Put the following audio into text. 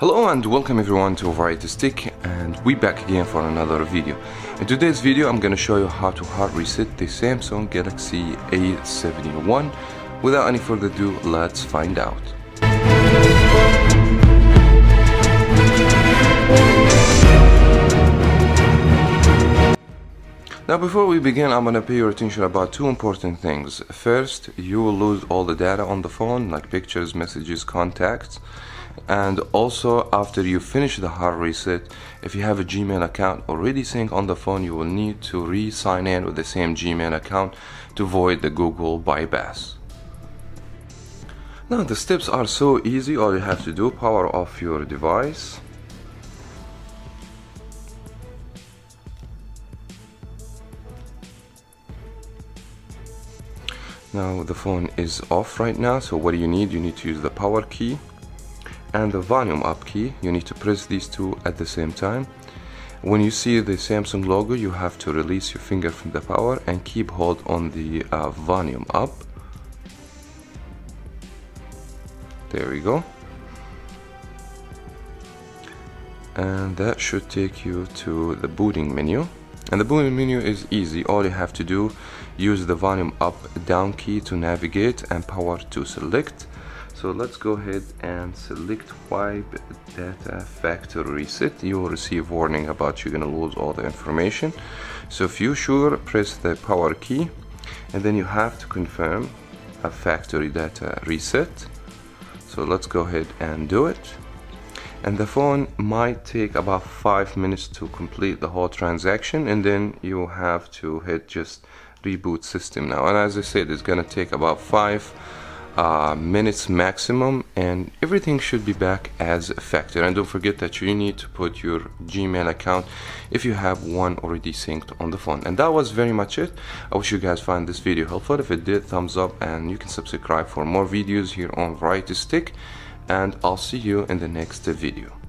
Hello and welcome everyone to Varieties Teck and we back again for another video. In today's video I'm gonna show you how to hard reset the Samsung Galaxy A71. Without any further ado, let's find out. Now before we begin I'm gonna pay your attention about two important things. First, you will lose all the data on the phone like pictures, messages, contacts and also after you finish the hard reset if you have a Gmail account already synced on the phone you will need to re-sign in with the same Gmail account to avoid the Google bypass. Now the steps are so easy all you have to do power off your device Now the phone is off right now, so what do you need? You need to use the power key and the volume up key. You need to press these two at the same time. When you see the Samsung logo, you have to release your finger from the power and keep hold on the uh, volume up. There we go. And that should take you to the booting menu and the booting menu is easy all you have to do use the volume up down key to navigate and power to select so let's go ahead and select wipe data factory reset you will receive warning about you're gonna lose all the information. So if you sure press the power key and then you have to confirm a factory data reset. So let's go ahead and do it. And the phone might take about five minutes to complete the whole transaction and then you have to hit just reboot system now. And as I said it's gonna take about five uh, minutes maximum and everything should be back as affected. And don't forget that you need to put your Gmail account if you have one already synced on the phone. And that was very much it. I wish you guys find this video helpful. If it did thumbs up and you can subscribe for more videos here on Varieties Teck. And I'll see you in the next video.